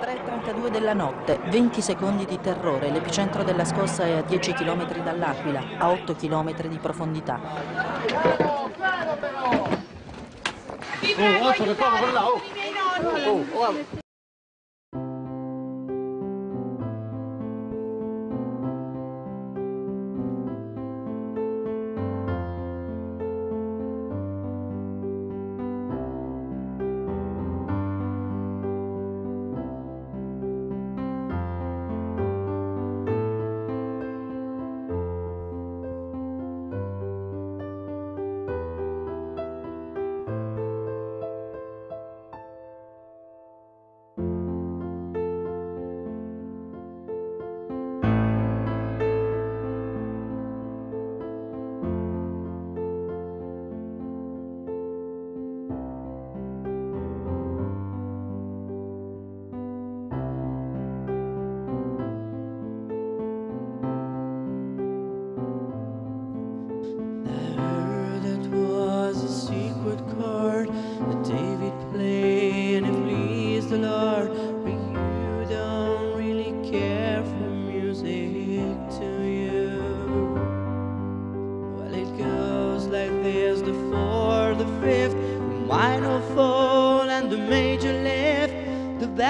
3.32 della notte, 20 secondi di terrore, l'epicentro della scossa è a 10 km dall'Aquila, a 8 km di profondità. Oh,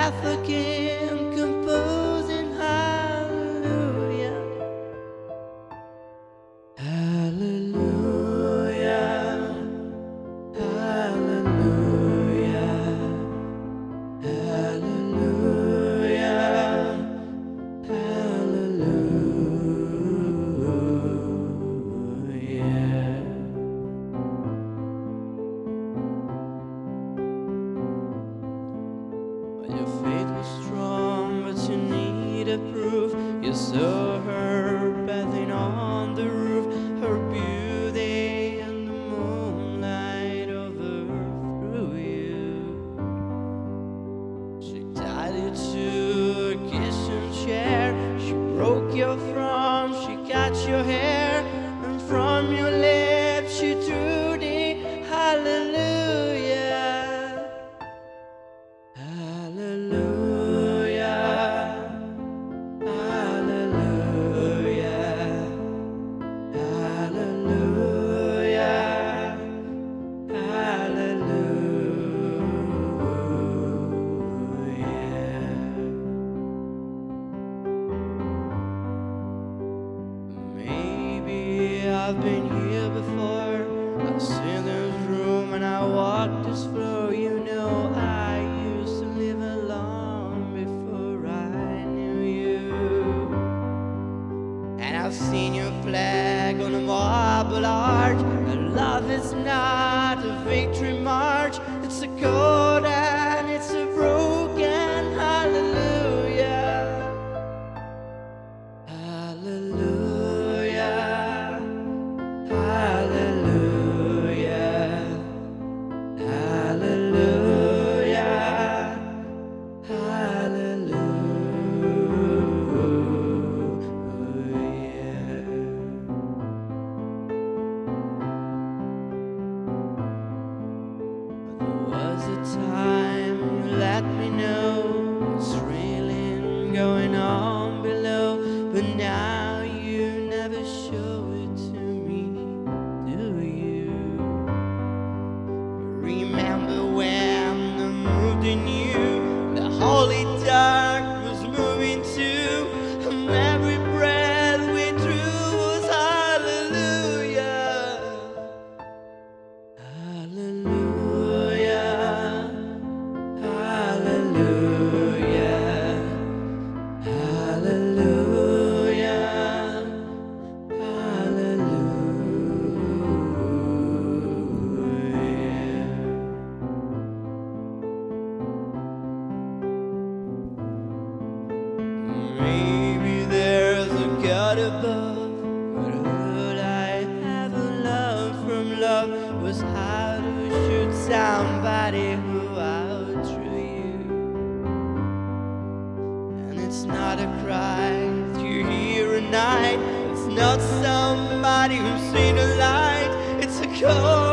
The needed proof. You saw her I've been here before. I've seen this room and I walked this floor. You know, I used to live alone before I knew you. And I've seen your flag on a marble arch. And love is not a victory march, it's a code A time let me know what's really going on God above, but all I ever learned from love was how to shoot somebody who outdrew you. And it's not a cry that you hear at night, it's not somebody who's seen a light, it's a call